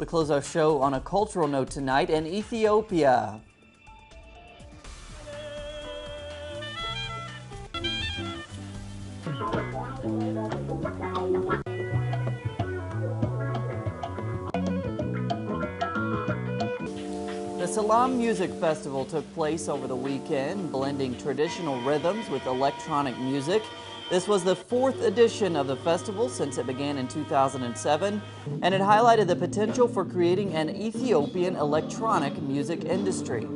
We close our show on a cultural note tonight in Ethiopia. The Selam Music Festival took place over the weekend, blending traditional rhythms with electronic music. This was the fourth edition of the festival since it began in 2007, and it highlighted the potential for creating an Ethiopian electronic music industry.